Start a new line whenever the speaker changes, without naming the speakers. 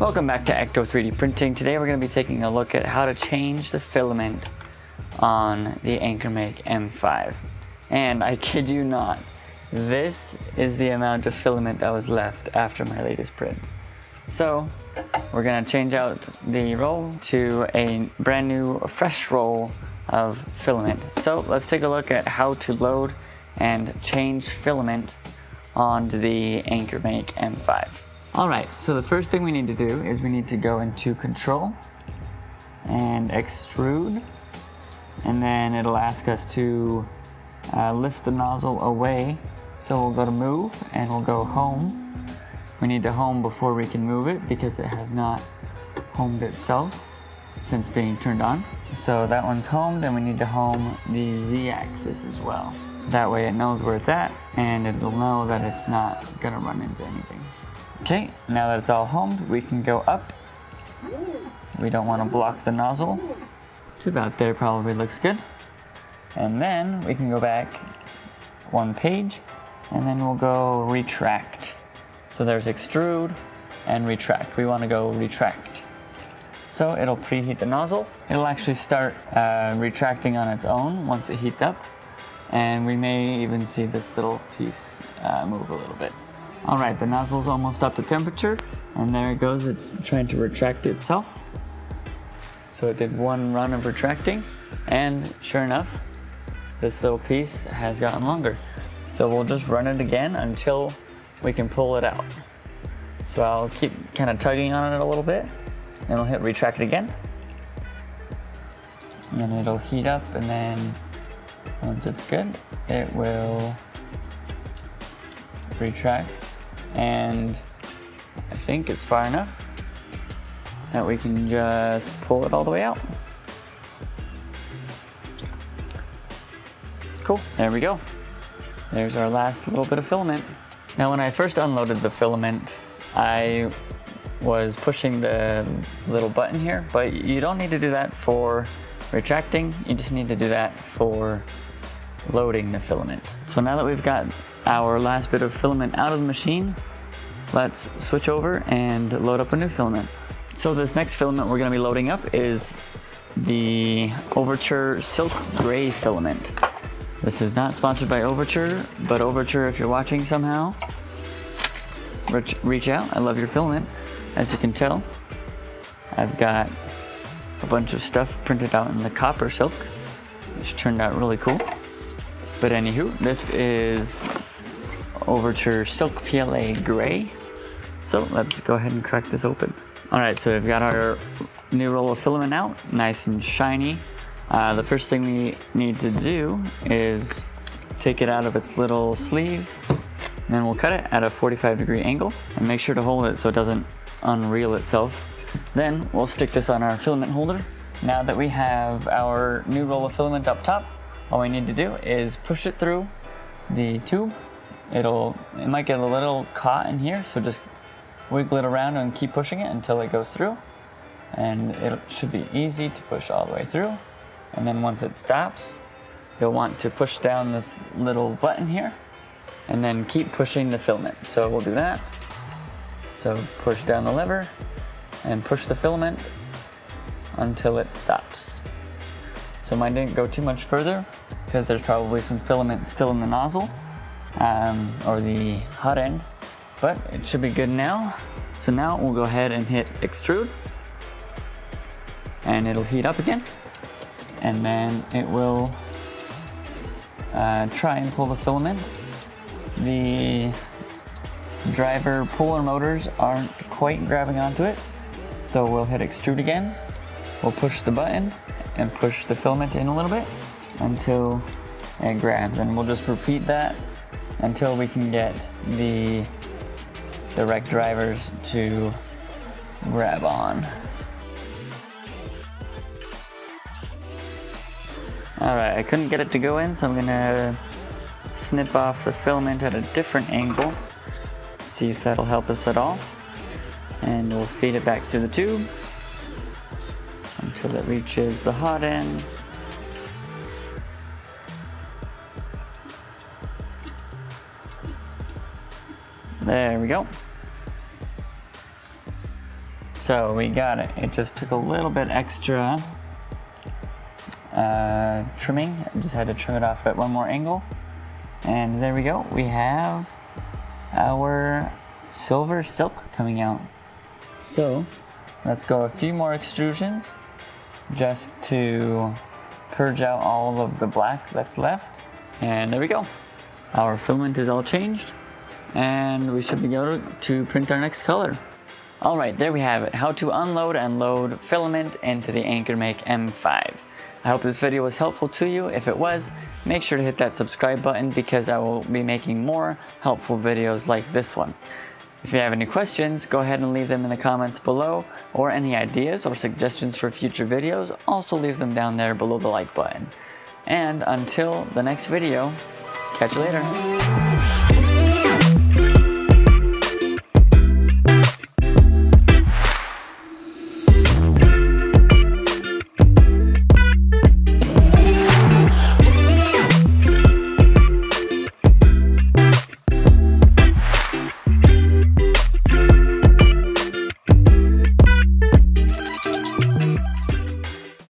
Welcome back to Ecto 3D Printing. Today we're going to be taking a look at how to change the filament on the AnkerMake M5. And I kid you not, this is the amount of filament that was left after my latest print. So we're going to change out the roll to a brand new fresh roll of filament. So let's take a look at how to load and change filament on the AnkerMake M5. All right, so the first thing we need to do is we need to go into control and extrude, and then it'll ask us to uh, lift the nozzle away. So we'll go to move and we'll go home. We need to home before we can move it because it has not homed itself since being turned on. So that one's home, then we need to home the Z-axis as well. That way it knows where it's at and it'll know that it's not gonna run into anything. Okay, now that it's all homed, we can go up. We don't want to block the nozzle. To about there probably looks good. And then we can go back one page and then we'll go retract. So there's extrude and retract. We want to go retract. So it'll preheat the nozzle. It'll actually start uh, retracting on its own once it heats up. And we may even see this little piece uh, move a little bit. All right, the nozzle's almost up to temperature, and there it goes. It's trying to retract itself. So it did one run of retracting, and sure enough, this little piece has gotten longer. So we'll just run it again until we can pull it out. So I'll keep kind of tugging on it a little bit, then I'll hit retract it again. And it'll heat up, and then once it's good, it will retract and I think it's far enough that we can just pull it all the way out. Cool, there we go. There's our last little bit of filament. Now when I first unloaded the filament, I was pushing the little button here, but you don't need to do that for retracting, you just need to do that for loading the filament. So now that we've got our last bit of filament out of the machine, let's switch over and load up a new filament. So this next filament we're gonna be loading up is the Overture Silk Gray filament. This is not sponsored by Overture, but Overture, if you're watching somehow, reach, reach out. I love your filament. As you can tell, I've got a bunch of stuff printed out in the copper silk, which turned out really cool. But anywho, this is Overture Silk PLA Gray. So let's go ahead and crack this open. All right, so we've got our new roll of filament out, nice and shiny. Uh, the first thing we need to do is take it out of its little sleeve, and then we'll cut it at a 45 degree angle, and make sure to hold it so it doesn't unreel itself. Then we'll stick this on our filament holder. Now that we have our new roll of filament up top, all we need to do is push it through the tube it'll it might get a little caught in here so just wiggle it around and keep pushing it until it goes through. And it should be easy to push all the way through. And then once it stops you'll want to push down this little button here and then keep pushing the filament. So we'll do that. So push down the lever and push the filament until it stops. So mine didn't go too much further because there's probably some filament still in the nozzle um, or the hot end, but it should be good now. So now we'll go ahead and hit extrude and it'll heat up again. And then it will uh, try and pull the filament. The driver puller motors aren't quite grabbing onto it. So we'll hit extrude again. We'll push the button and push the filament in a little bit until it grabs. And we'll just repeat that until we can get the direct drivers to grab on. Alright, I couldn't get it to go in, so I'm gonna snip off the filament at a different angle. See if that'll help us at all. And we'll feed it back through the tube until it reaches the hot end. There we go. So we got it. It just took a little bit extra uh, trimming. I just had to trim it off at one more angle. And there we go. We have our silver silk coming out. So let's go a few more extrusions just to purge out all of the black that's left. And there we go. Our filament is all changed and we should be able to print our next color. All right, there we have it. How to unload and load filament into the AnkerMake M5. I hope this video was helpful to you. If it was, make sure to hit that subscribe button because I will be making more helpful videos like this one. If you have any questions, go ahead and leave them in the comments below, or any ideas or suggestions for future videos, also leave them down there below the like button. And until the next video, catch you later.